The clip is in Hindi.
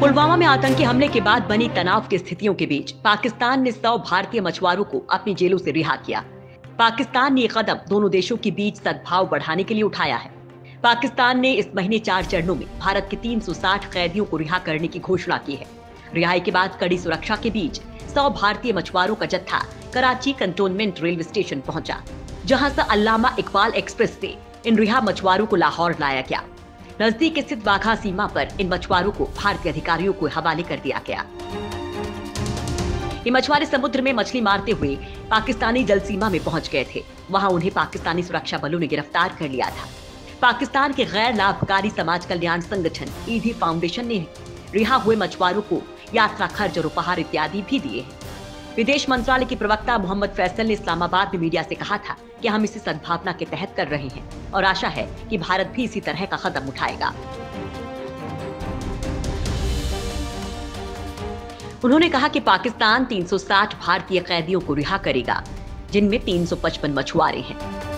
पुलवामा में आतंकी हमले के बाद बनी तनाव की स्थितियों के बीच पाकिस्तान ने सौ भारतीय मछुआरों को अपनी जेलों से रिहा किया। पाकिस्तान ने ये कदम दोनों देशों के बीच सद्भाव बढ़ाने के लिए उठाया है। पाकिस्तान ने इस महीने चार चरणों में भारत के 360 कैदियों को रिहा करने की घोषणा की है। रिहाई के बाद कड़ी सुरक्षा के बीच सौ भारतीय मछुआरों का जत्था कराची कंटोनमेंट रेलवे स्टेशन पहुँचा, जहाँ से अल्लामा इकबाल एक्सप्रेस से इन रिहा मछुआरों को लाहौर लाया गया। नज़दीक स्थित बाघा सीमा पर इन मछुआरों को भारतीय अधिकारियों को हवाले कर दिया गया। ये मछुआरे समुद्र में मछली मारते हुए पाकिस्तानी जल सीमा में पहुँच गए थे। वहाँ उन्हें पाकिस्तानी सुरक्षा बलों ने गिरफ़्तार कर लिया था। पाकिस्तान के गैर लाभकारी समाज कल्याण संगठन ईदी फाउंडेशन ने रिहा हुए मछुआरों को यात्रा खर्च और उपहार इत्यादि भी दिए हैं। विदेश मंत्रालय के प्रवक्ता मोहम्मद फैसल ने इस्लामाबाद में मीडिया से कहा था कि हम इसे सद्भावना के तहत कर रहे हैं और आशा है कि भारत भी इसी तरह का कदम उठाएगा। उन्होंने कहा कि पाकिस्तान 360 भारतीय कैदियों को रिहा करेगा, जिनमें 355 मछुआरे हैं।